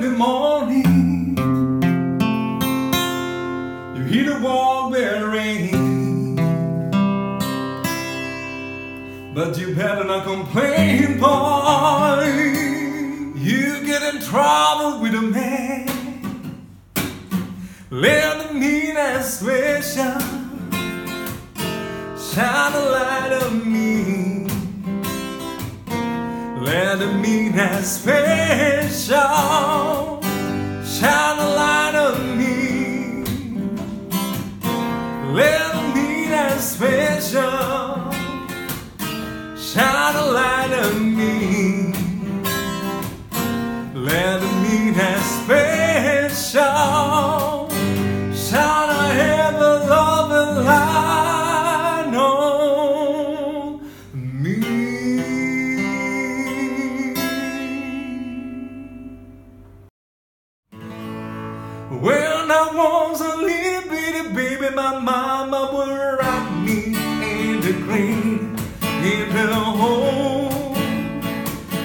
Sunday morning. You hear the walk bell ring. But you better not complain, boy. You get in trouble with a man. Let the mean expression shine a light on me. Let the mean expression expression shine a light on me. Let the mean expression shine a heaven loving light on me. When I was a little bitty baby, my me in the green, in the home.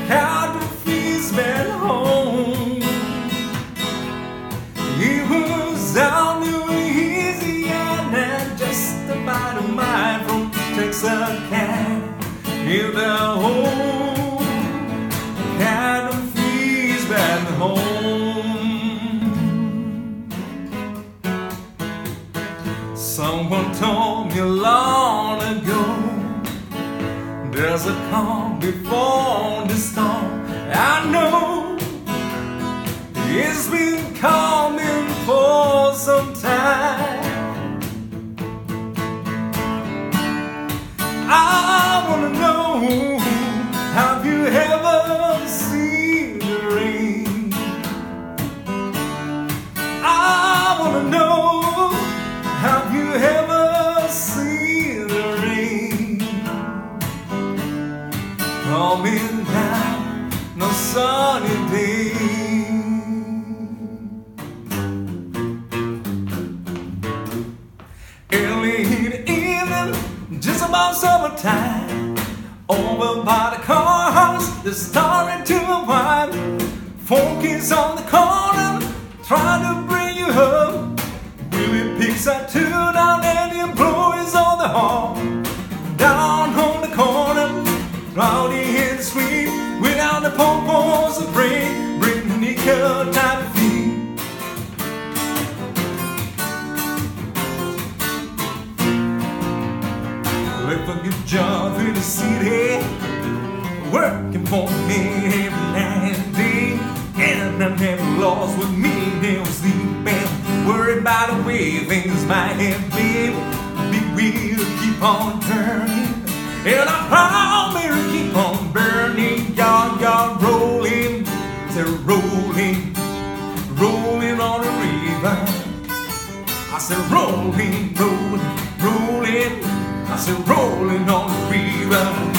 How to feast at home. It was down in Louisiana, just about a mile from Texarkana. In the home, kind of at home. Someone told me long there's a calm before the storm. I know it's been coming down no sunny day. Early in the evening, just about summertime, over by the cars, they're starting to on the corner, trying to Look for good job in the city, working for me every night and day. And I never lost with me, never sleeping, worried about the way things might have been. Big wheel keep on turning, and I promise keep on burning, yard yard rolling, they're rolling, rolling on the river. I said rolling, rolling, said rolling on the river.